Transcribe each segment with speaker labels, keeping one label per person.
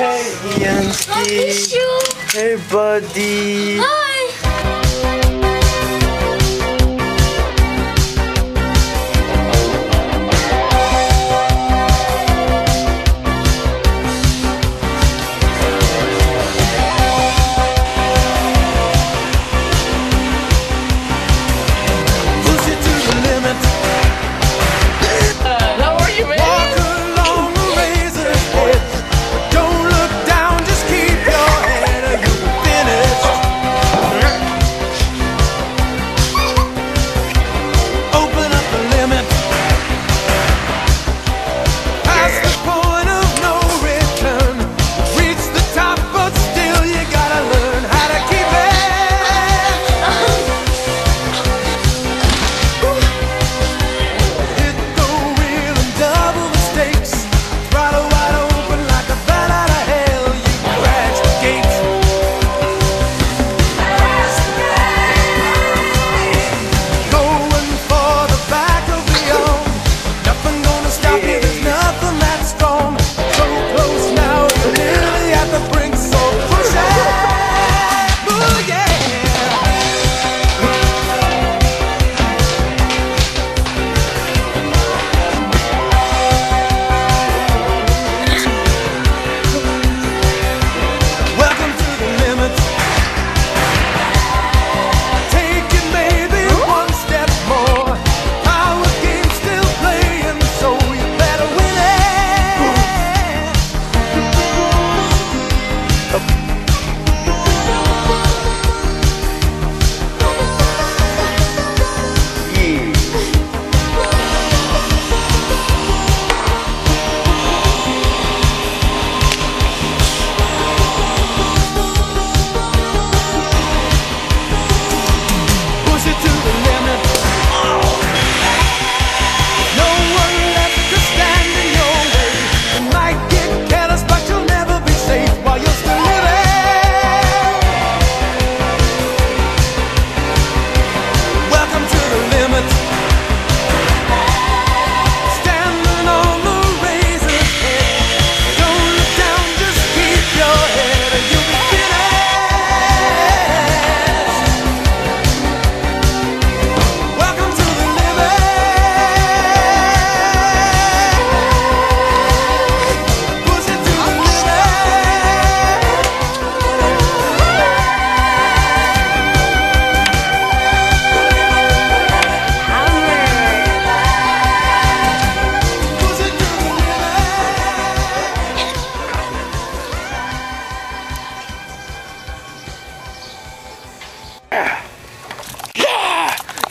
Speaker 1: Hey, Ianski. Hey, buddy.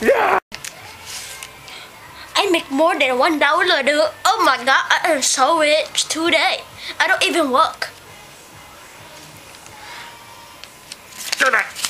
Speaker 1: Yeah!
Speaker 2: I make more than one dollar, download. Oh my god, I am so rich today. I don't even work. Do that.